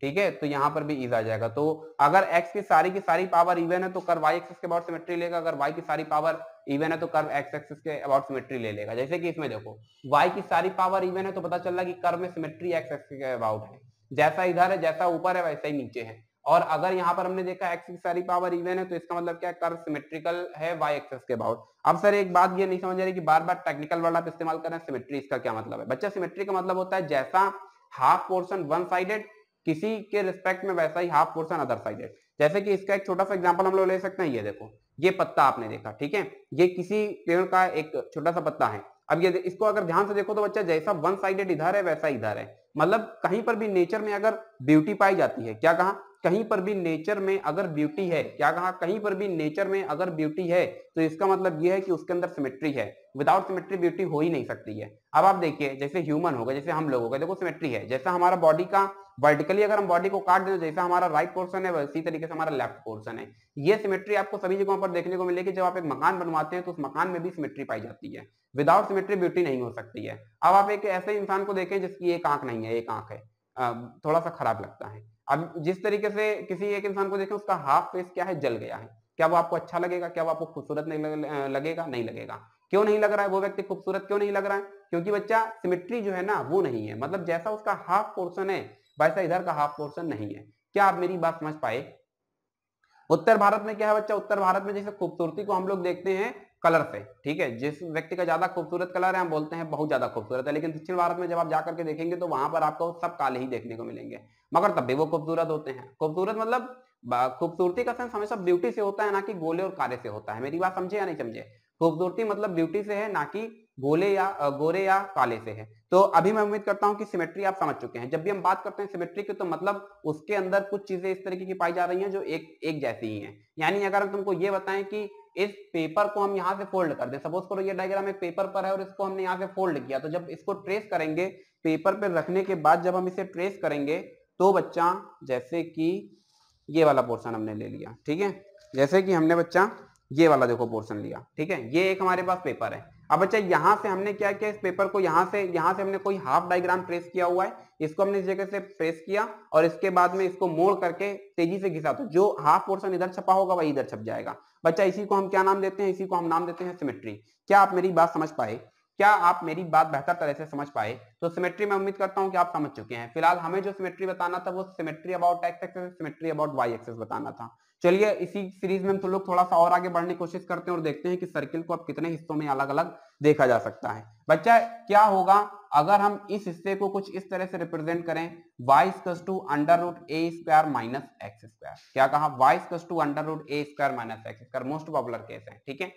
Speaker 1: ठीक है? तो यहाँ पर भी is आ जाएगा। तो अगर x की सारी की सारी पावर इवन है तो कर y एक्सिस के अबाउट सिमेट्री लेगा। अगर y की सारी पावर इवन है तो कर्व x एक्सिस के अबाउट सिमेट्री ले लेगा। जैसे कि इसमें देखो, y की सारी पावर इवन है तो पता चल रहा कि कर्व में सिमेट्री x एक्सिस के अबाउट है। जैसा इधर है, जैसा ऊपर है, वैसा ही नीचे है। और अगर यहाँ पर हमने देखा एक्स की सारी पावर इवन है तो इसका मतलब क्या कर्व सिमेट्रिकल है y एक्सिस के अबाउट अब सर एक बात ये नहीं समझ रही कि बार बार टेक्निकल वर्ड आप इस्तेमाल कर रहे हैं सिमेट्री इसका क्या मतलब है? बच्चा सिमेट्री का मतलब होता है जैसा हाफ़ पोर्सन वन साइडेड किसी के रिस्पेक्ट में वैसा ही हाफ़ पोर्सन अदर साइडेड जैसे कि इसका एक छोटा सा एग्ज़ाम्पल हम लोग ले सकते हैं, ये देखो, ये पत्ता आपने देखा, ठीक है? ये किसी पेड़ का एक छोटा सा पत्ता है. अब ये इसको अगर ध्यान से देखो तो बच्चा, जैसा वन साइडेड इधर है, वैसा इधर है. मतलब कहीं पर भी नेचर में अगर ब्यूटी पाई जाती है, क्या कहा? कहीं पर भी नेचर में अगर ब्यूटी है, क्या कहा? कहीं पर भी नेचर में अगर ब्यूटी है तो इसका मतलब यह है कि उसके अंदर सिमेट्री है। विदाउट सिमेट्री ब्यूटी हो ही नहीं सकती है। अब आप देखिए, जैसे ह्यूमन होगा जैसे हम लोग होगा देखो सिमेट्री है। जैसा हमारा बॉडी का वर्टिकली अगर हम बॉडी को काट दें जैसा हमारा राइट पोर्सन है, वैसी तरीके से हमारा लेफ़्ट पोर्सन है। ये सिमेट्री आपको सभी जगहों पर देखने को मिलेगी। जब आप एक मकान बनवाते हैं तो उस मकान में भी सिमेट्री पाई जाती है। विदाउट सिमेट्री ब्यूटी नहीं हो सकती है। अब आप एक ऐसे इंसान को देखें, जिसकी एक आँख नहीं है, एक आँख है। थोड़ा सा खराब लगता है। अब जिस तरीके से किसी एक इंसान को देखें, उसका हाफ़ फेस क्या है? जल गया है। क्या वो आपको अच्छा लगेगा? क्या वो आपको खूबसूरत नहीं लगेगा? नहीं लगेगा। क्यों नहीं लग रहा है वो व्यक्ति खूबसूरत क्यों नहीं लग रहा है? क्योंकि बच्चा सिमिट्री जो है ना, वो नहीं है। मतलब जैसा उसका हाफ़ पोर्सन है, वैसा इधर का हाफ़ पोर्शन नहीं है। क्या आप मेरी बात समझ पाए? उत्तर भारत में क्या है बच्चा? उत्तर भारत में जैसे खूबसूरती को हम लोग देखते हैं कलर से, ठीक है? जिस व्यक्ति का ज़्यादा खूबसूरत कलर है, हम बोलते हैं बहुत ज़्यादा खूबसूरत है, लेकिन दक्षिण भारत में जब आप जाकर के देखेंगे तो वहाँ पर आपको सब काले ही देखने को मिलेंगे। मगर तब भी वो खूबसूरत होते हैं। खूबसूरत मतलब खूबसूरती का सेंस हमेशा ब्यूटी से होता है, ना कि गोले और काले से होता है। मेरी बात समझे या नहीं समझे? खूबसूरती मतलब ब्यूटी से है, ना कि गोले या गोरे या काले से है। तो अभी मैं उम्मीद करता हूँ कि सिमेट्री आप समझ चुके हैं। जब भी हम बात करते हैं सिमेट्री की तो मतलब उसके अंदर कुछ चीज़ें इस तरीके की पाई जा रही हैं, जो एक एक जैसी ही हैं। यानी अगर हम तुमको ये बताएँ कि इस पेपर को हम यहाँ से फोल्ड कर दें। सपोज़ करो ये डायग्राम एक पेपर पर है और इसको हमने यहाँ से फोल्ड किया। तो जब इसको ट्रेस करेंगे पेपर पर रखने के बाद जब हम इसे ट्रेस करेंगे तो बच्चा जैसे कि ये वाला पोर्शन हमने ले लिया, ठीक है? जैसे कि हमने बच्चा ये वाला देखो पोर्शन लिया, ठीक है? ये एक हमारे पास पेपर है। अब बच्चा यहाँ से हमने क्या किया? इस पेपर को यहाँ से, यहाँ से हमने कोई हाफ़ डायग्राम ट्रेस किया हुआ है। इसको हमने इस जगह से प्रेस किया और इसके बाद में इसको मोड़ करके तेज़ी से घिसा। तो जो हाफ़ पोर्शन इधर छपा होगा, वही इधर छप जाएगा। बच्चा, इसी को हम क्या नाम देते हैं? इसी को हम नाम देते हैं सिमेट्री क्या आप मेरी बात समझ पाए? क्या आप मेरी बात बेहतर तरह से समझ पाए? तो सिमेट्री में उम्मीद करता हूँ कि आप समझ चुके हैं। फ़िलहाल हमें जो सिमेट्री बताना था, वो symmetry about x axis symmetry about y axis बताना था। चलिए, इसी सीरीज़ में हम तो लोग थोड़ा सा और आगे बढ़ने की कोशिश करते हैं और देखते हैं कि सर्किल को अब कितने हिस्सों में अलग अलग देखा जा सकता है। बच्चा, क्या होगा अगर हम इस हिस्से को कुछ इस तरह से रिप्रेजेंट करें? Y is to under root a square minus x square क्या कहा? Y is to under root a square minus x square most popular case है, ठीक है?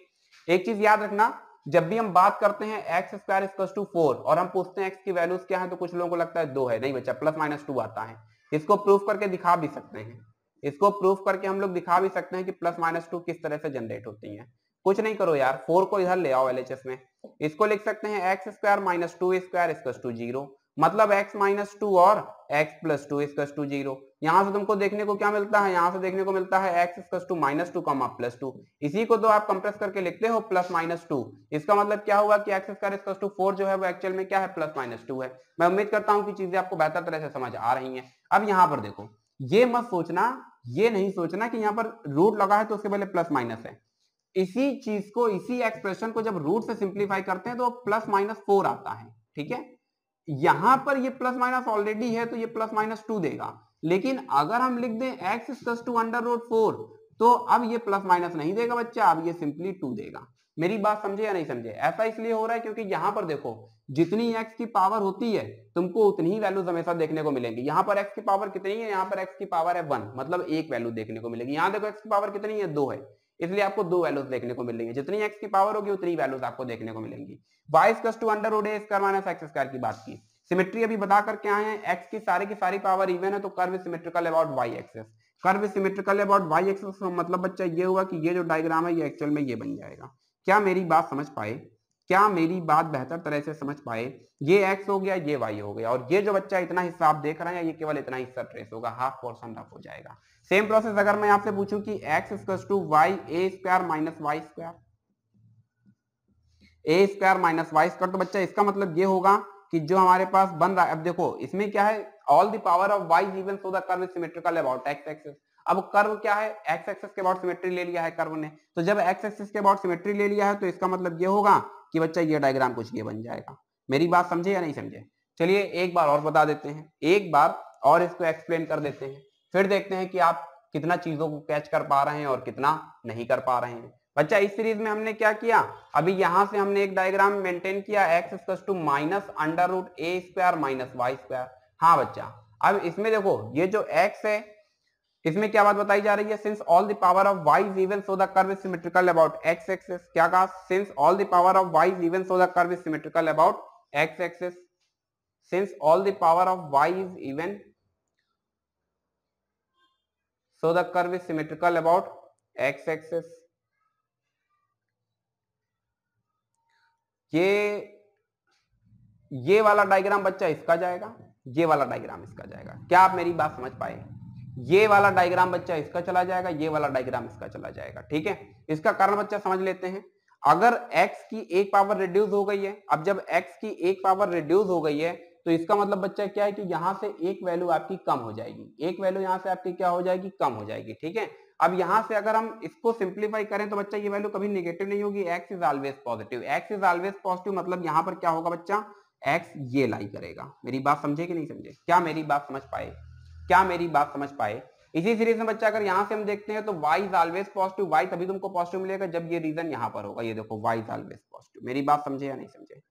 Speaker 1: एक चीज़ याद रखना, जब भी हम बात करते हैं एक्स स्क्वायर टू फोर और हम पूछते हैं एक्स की वैल्यूज़ क्या है तो कुछ लोगों को लगता है दो है। नहीं बच्चा प्लस माइनस टू आता है। इसको प्रूफ करके दिखा भी सकते हैं। इसको प्रूफ करके हम लोग दिखा भी सकते हैं कि प्लस माइनस टू किस तरह से जनरेट होती है। कुछ नहीं करो यार फोर को इधर ले आओ एलएचएस में। इसको लिख सकते हैं x square minus two square equal to zero मतलब x माइनस टू और x plus two equal to zero यहाँ से तुमको देखने को क्या मिलता है? यहाँ से देखने को मिलता है x equal to minus two comma plus two इसी को तो आप कंप्रेस करके लिखते हो प्लस माइनस टू इसका मतलब क्या हुआ कि x square equal to four जो है वो एक्चुअल में क्या है? प्लस माइनस टू है। मैं उम्मीद करता हूँ कि चीज़ें आपको बेहतर तरह से समझ आ रही है। अब यहाँ पर देखो। ये मत सोचना ये नहीं सोचना कि यहाँ पर रूट लगा है तो उसके पहले प्लस माइनस है। इसी चीज़ को, इसी एक्सप्रेशन को जब रूट से सिंप्लीफाई करते हैं तो प्लस माइनस फोर आता है, ठीक है? यहाँ पर ये प्लस माइनस ऑलरेडी है तो ये प्लस माइनस टू देगा। लेकिन अगर हम लिख दें x to under root four तो अब ये प्लस माइनस नहीं देगा बच्चा, अब ये सिंपली टू देगा। मेरी बात समझे या नहीं समझे? ऐसा इसलिए हो रहा है क्योंकि यहाँ पर देखो, जितनी एक्स की पावर होती है, तुमको उतनी ही वैल्यूज़ हमेशा देखने को मिलेंगी। यहाँ पर एक्स की पावर कितनी है? यहाँ पर एक्स की पावर है वन मतलब एक वैल्यू देखने को मिलेगी। यहाँ देखो एक्स की पावर कितनी है? दो है। इसलिए आपको दो वैल्यूज़ देखने को मिलेंगे। जितनी एक्स की पावर होगी, उतनी वैल्यूज़ आपको देखने को मिलेंगी। Y स्कस to under root square minus x की बात की। सिमेट्री अभी बता करके आए हैं एक्स की सारी की सारी पावर इवन है तो curve symmetrical about y axis curve symmetrical about y axis मतलब बच्चा, ये हुआ कि ये जो डायग्राम है, ये एक्चुअल में ये बन जाएगा। क्या मेरी बात समझ पाए? क्या मेरी बात बेहतर तरह से समझ पाए? ये x हो गया, ये y हो गया और ये जो बच्चा इतना हिस्सा आप देख रहे हैं, ये केवल इतना हिस्सा ट्रेस होगा हाफ़ पोर्सन रफ हो जाएगा। सेम प्रोसेस अगर मैं आपसे पूछूँ कि x equal to y a square minus y square a square minus y square तो बच्चा इसका मतलब ये होगा कि जो हमारे पास बन रहा है, अब देखो, इसमें क्या है? All the power of y even so the curve symmetrical about x axis अब कर्व क्या है? एक्स एक्सिस के अबाउट सिमेट्री ले लिया है कर्व ने। तो जब एक्स एक्सिस के अबाउट सिमेट्री ले लिया है तो इसका मतलब ये होगा कि बच्चा, ये डायग्राम कुछ ये बन जाएगा। मेरी बात समझे या नहीं समझे? चलिए एक बार और बता देते हैं। एक बार और इसको एक्सप्लेन कर देते हैं। फिर देखते हैं कि आप कितना चीज़ों को कैच कर पा रहे हैं और कितना नहीं कर पा रहे हैं। बच्चा, इस सीरीज़ में हमने क्या किया? अभी यहाँ से हमने एक डायग्राम मेंटेन किया। X to minus under root a square minus y square हाँ बच्चा, अब इसमें देखो, ये जो एक्स है इसमें क्या बात बताई जा रही है? Since all the power of y is even so the curve symmetrical about x axis क्या कहा? Since all the power of y is even so the curve symmetrical about x axis since all the power of y is even so the symmetrical about x axis ये ये वाला diagram बच्चा इसका जाएगा? ये वाला डायग्राम इसका जाएगा। क्या आप मेरी बात समझ पाए? ये वाला डायग्राम बच्चा इसका चला जाएगा, ये वाला डायग्राम इसका चला जाएगा, ठीक है? इसका कारण बच्चा समझ लेते हैं। अगर x की एक पावर रिड्यूस हो गई है, अब जब x की एक पावर रिड्यूस हो गई है तो इसका मतलब बच्चा क्या है कि यहाँ से एक वैल्यू आपकी कम हो जाएगी। एक वैल्यू यहाँ से आपकी क्या हो जाएगी? कम हो जाएगी, ठीक है? अब यहाँ से अगर हम इसको सिंप्लीफाई करें तो बच्चा ये वैल्यू कभी निगेटिव नहीं होगी। X is always positive x is always positive मतलब यहाँ पर क्या होगा बच्चा? एक्स ये लाई करेगा। मेरी बात समझे कि नहीं समझे? क्या मेरी बात समझ पाए? क्या मेरी बात समझ पाए? इसी सीरीज़ में बच्चा, अगर यहाँ से हम देखते हैं तो y is always positive y तभी तुमको पॉजिटिव मिलेगा जब ये रीजन यहाँ पर होगा। ये देखो वाई इज़ ऑलवेज पॉजिटिव मेरी बात समझे या नहीं समझे?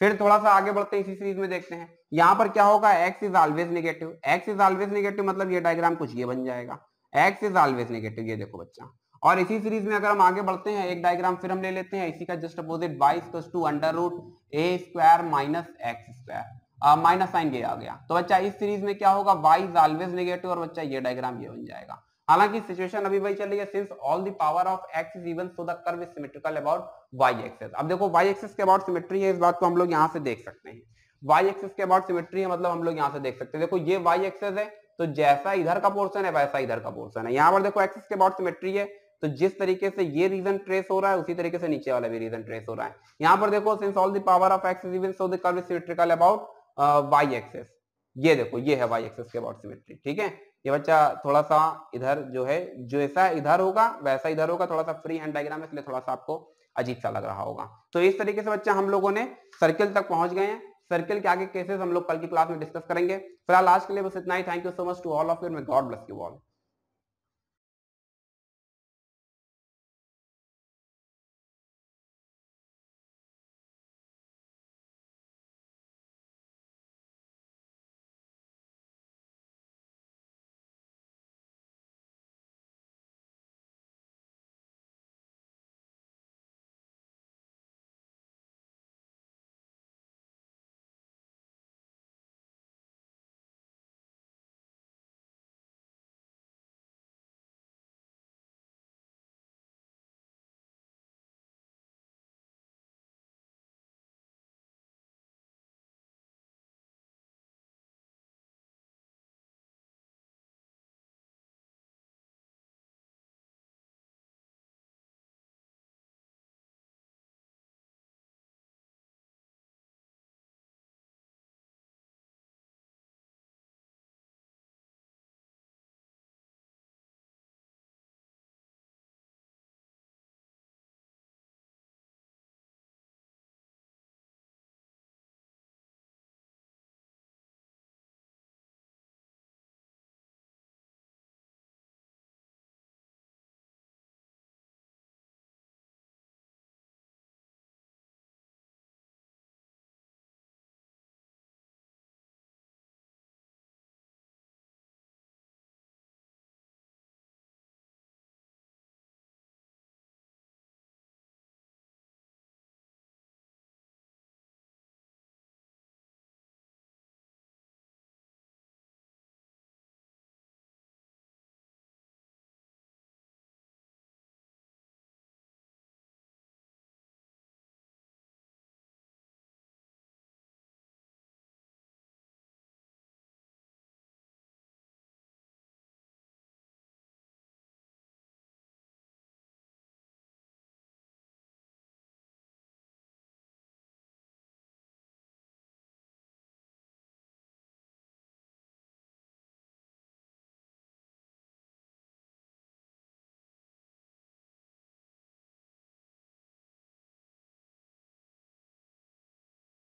Speaker 1: फिर थोड़ा सा आगे बढ़ते हैं, इसी सीरीज़ में देखते हैं। यहाँ पर क्या होगा? X is always negative x is always negative मतलब ये डायग्राम कुछ ये बन जाएगा। एक्स इज़ ऑलवेज नेगेटिव ये देखो बच्चा। और इसी सीरीज़ में अगर हम आगे बढ़ते हैं, एक डायग्राम फिर हम ले लेते हैं। इसी का just opposite y to under root a square minus x square minus sign ये आ गया। तो बच्चा, इस सीरीज़ में क्या होगा? वाई इज़ ऑलवेज नेगेटिव और बच्चा, ये डायग्राम ये बन जाएगा। हालाँकि सिचुएशन अभी वही चल रही है since all the power of x is even so the curve is symmetrical about y axis अब देखो वाई एक्सेस के अबाउट सिमेट्री है, इस बात को हम लोग यहाँ से देख सकते हैं। वाई एक्सेस के अबाउट सिमेट्री है मतलब हम लोग यहाँ से देख सकते हैं। देखो, ये वाई एक्सेस है तो जैसा इधर का पोर्सन है, वैसा इधर का पोर्सन है। यहाँ पर देखो एक्सेस के अबाउट सिमेट्री है तो जिस तरीके से ये रीजन ट्रेस हो रहा है, उसी तरीके से नीचे वाला भी रीजन ट्रेस हो रहा है। यहाँ पर देखो since all the power of x is even so the curve is symmetrical about y axis ये देखो, ये है वाई एक्सेस के अबाउट सिमेट्री ठीक है? ये बच्चा थोड़ा सा इधर जो है, जैसा इधर होगा, वैसा इधर होगा थोड़ा सा फ्री हैंड डायग्राम इसलिए थोड़ा सा आपको अजीब सा लग रहा होगा। तो इस तरीके से बच्चा हम लोगों ने सर्किल तक पहुँच गए हैं। सर्किल के आगे केसेस हम लोग कल की क्लास में डिस्कस करेंगे। फ़िलहाल आज के लिए बस इतना ही। Thank you so much to all of you God bless you all